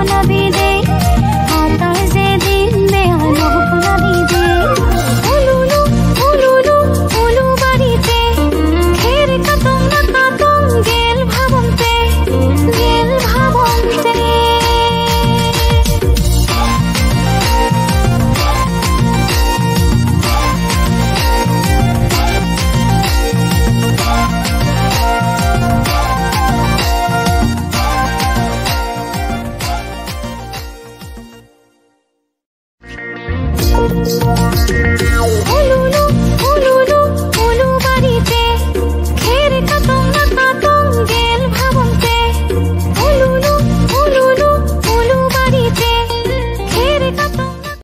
I wanna be there.